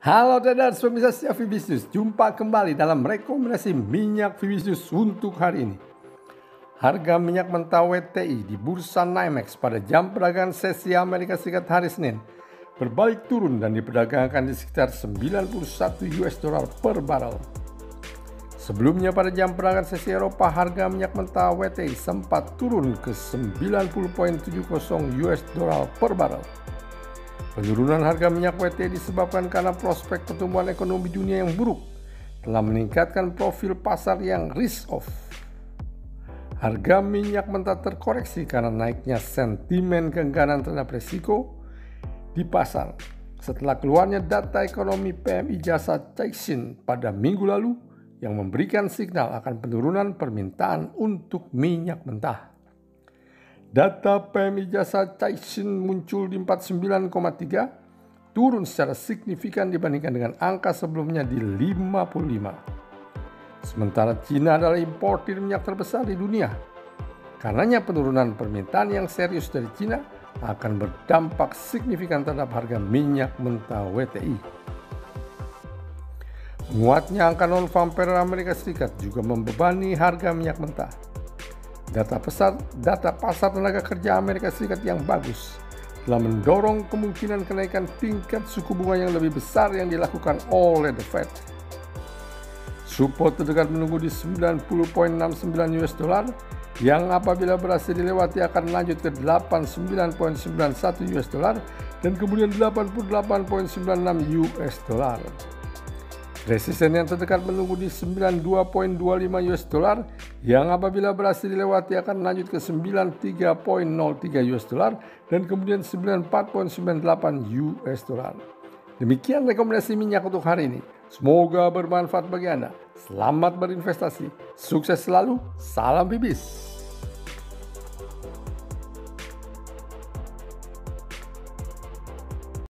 Halo traders pemirsa siap Fibisius, jumpa kembali dalam rekomendasi minyak Fibisius untuk hari ini. Harga minyak mentah WTI di Bursa NYMEX pada jam perdagangan sesi Amerika Serikat hari Senin berbalik turun dan diperdagangkan di sekitar 91 US dollar per barrel. Sebelumnya pada jam perdagangan sesi Eropa harga minyak mentah WTI sempat turun ke 90.70 US dollar per barrel. Penurunan harga minyak WTI disebabkan karena prospek pertumbuhan ekonomi dunia yang buruk telah meningkatkan profil pasar yang risk off. Harga minyak mentah terkoreksi karena naiknya sentimen keengganan terhadap risiko di pasar setelah keluarnya data ekonomi PMI jasa Caixin pada minggu lalu yang memberikan signal akan penurunan permintaan untuk minyak mentah. Data PMI jasa Caixin muncul di 49,3, turun secara signifikan dibandingkan dengan angka sebelumnya di 55. Sementara Cina adalah importir minyak terbesar di dunia. Karenanya penurunan permintaan yang serius dari Cina akan berdampak signifikan terhadap harga minyak mentah WTI. Menguatnya angka non-farm Amerika Serikat juga membebani harga minyak mentah. Data pasar, data pasar tenaga kerja Amerika Serikat yang bagus telah mendorong kemungkinan kenaikan tingkat suku bunga yang lebih besar yang dilakukan oleh The Fed. Support terdekat menunggu di 90.69 US dollar yang apabila berhasil dilewati akan lanjut ke 89.91 US dollar dan kemudian 88.96 US dollar. Resisten yang terdekat menunggu di 92.25 US dollar yang apabila berhasil dilewati akan lanjut ke 93.03 US dollar dan kemudian 94.98 US dollar. Demikian rekomendasi minyak untuk hari ini. Semoga bermanfaat bagi Anda. Selamat berinvestasi. Sukses selalu. Salam bibis.